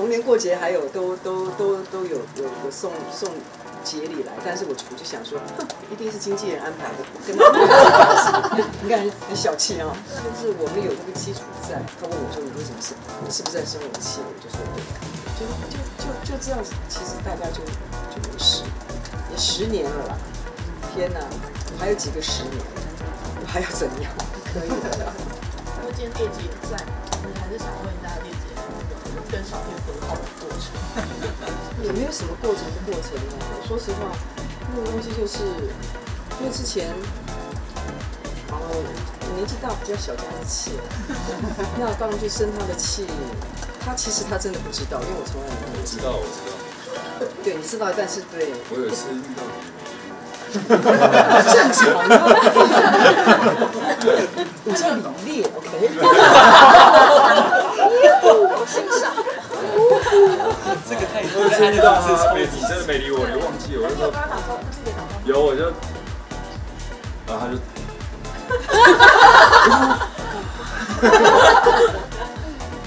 逢年过节还有都都都都有有有送送节礼来，但是我我就想说，一定是经纪人安排的，跟他没关系。你看很小气啊，就是我们有这个基础在。他问我说你为什么是，是不是在生我的气？我就说对，就就就就这样子，其实大家就就没事。也十年了啦，天哪，还有几个十年，我还要怎样？可以的。因为今天列姐也在，我们还是想问一下列姐跟小天和好的过程。也没有什么过程的过程呢。说实话，那个东西就是因为之前，然后年纪大比较小家子气，那当然就生他的气。他其实他真的不知道，因为我从来没有我知道，我知道。对，你知道，但是对，我有一次遇到正常的，我叫李烈，OK。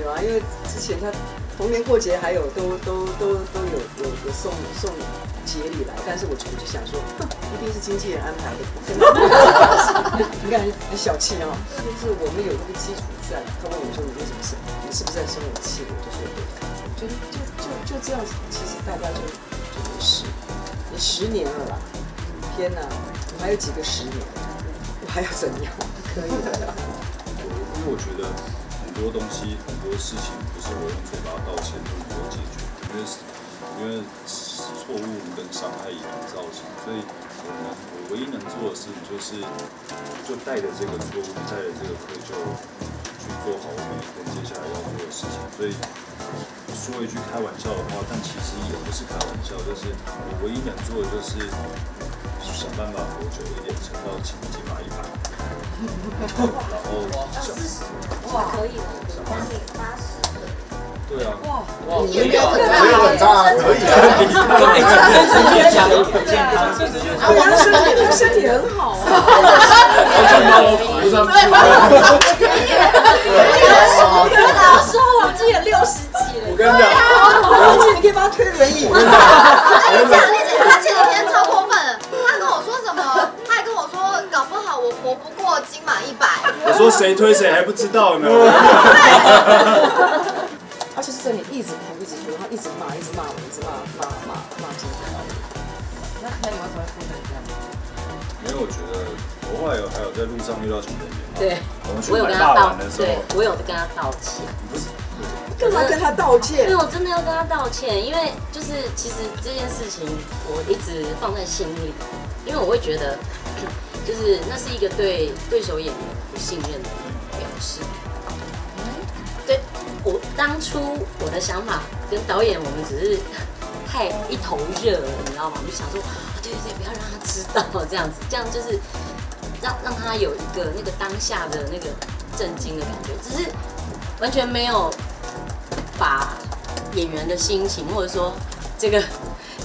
有啊，因为之前他逢年过节还有都都都都有有有送送节礼来，但是我就我就想说，一定是经纪人安排的，你看很小气哦，就是我们有这个基础在。他问我说你为什么生，你是不是在生我气？我就说对，就就就就这样子，其实大家就就没事。你十年了啦，天哪，我还有几个十年，我还要怎样？因为我觉得很多东西、很多事情不是我用嘴巴道歉就能够解决，因为因为错误跟伤害已经造成，所以我能我唯一能做的事情就是就带着这个错误，带着这个愧疚去做好我每一天接下来要做的事情。所以说一句开玩笑的话，但其实也不是开玩笑，就是我唯一能做的就是想办法活久一点，撑到起起码一百。哇，可以了，八十，对啊，哇，你应该很没有很大，可以。啊。哎，这身体越强越健康，这是啊，我的身体，身体很好啊。不是老师我忘记了六十几了。我跟你讲，而且你可以。帮他推轮椅。我跟你讲，丽姐她活不过今晚一百。我说谁推谁还不知道呢。而且是在你一直哭，一直哭，然后一直骂，一直骂我，一直骂骂骂骂经纪人。那那你为什么会哭成这样？因为我觉得我后来有还有在路上遇到陈美嘛，对，我们去我有买大跟他道碗的时候对，，我有跟他道歉。你不是干嘛跟他道因歉为？我真的要跟他道歉，因为就是其实这件事情我一直放在心里，因为我会觉得，就是那是一个对对手演员不信任的表示。对我当初我的想法跟导演，我们只是太一头热了，你知道吗？我就想说，啊，对对对，不要让他知道这样子，这样就是让让他有一个那个当下的那个震惊的感觉，只是完全没有把演员的心情，或者说这个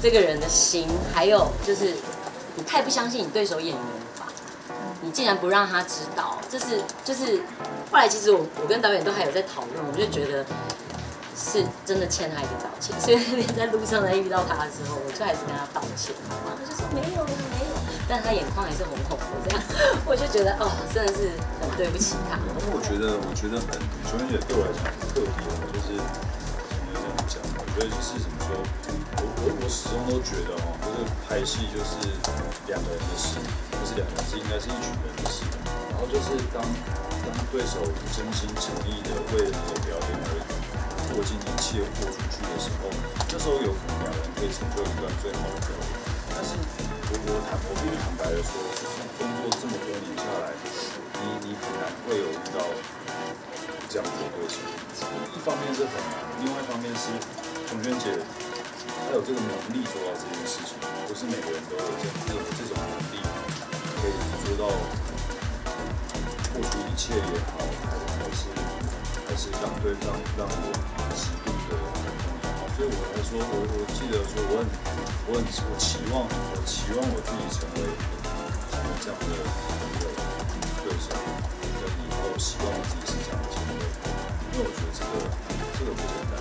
这个人的心，还有就是你太不相信你对手演员？竟然不让他知道，这是就是后来其实我我跟导演都还有在讨论，我就觉得是真的欠他一个道歉，所以那天在路上在遇到他的时候，我就还是跟他道歉，然后他就说没有啦没有，但他眼眶还是红红的这样，我就觉得哦真的是很对不起他。因为我觉得，我觉得很球员也对我来讲很特别，就是？觉得是怎么说？我我我始终都觉得哦，就是拍戏就是两个人的事，不是两个人的事，应该是一群人的事。然后就是当当对手真心诚意的为了你的表演而做尽一切豁出去的时候，这时候有可能两人可以成就一段最好的表演。但是我我坦我必须坦白的说，工作这么多年下来，你你很难会有遇到这样子的对手。一方面是很难，另外一方面是琼轩姐她有这个能力做到这件事情，不是每个人都有这这种这种能力可以做到付出一切也好，还是还是让对方让我极度的感动也好，所以我来说，我我记得说我很我很我期望我期望我自己成为这样的一个对手，跟以后希望我自己是这样的前辈，因为我觉得这个这这个不简单，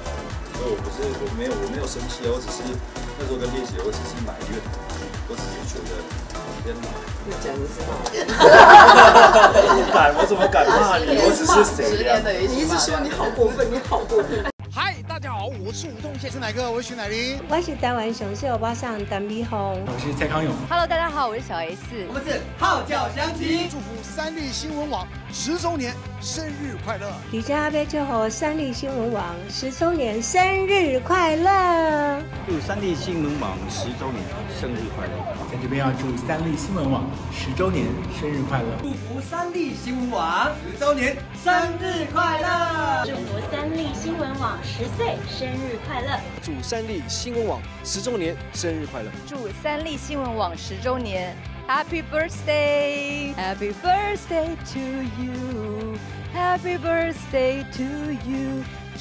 所以我不是我没有我没有生气啊，我只是那时候跟练习，我只是埋怨，我只是觉得天哪，那讲一次话，不敢，我怎么敢骂你？我只是十谁呀、年的你一直说你好过分，你好过分。嗨，大家好，我是吴宗宪，是哪个？我是徐乃麟。我是台湾上秀巴上单碧红。我是蔡康永。Hello，大家好，我是小 S。我们是号角响起，祝福三立新闻网十周年生日快乐！李家杯祝贺三立新闻网十周年生日快乐！祝三立新闻网十周年生日快乐！在这边要祝三立新闻网十周年生日快乐！祝福三立新闻网十周年生日快乐！祝福三立新闻网十岁生日快乐！祝三立新闻网十周年生日快乐！祝三立新闻网十周年 Happy Birthday！Happy Birthday to you！Happy Birthday to you！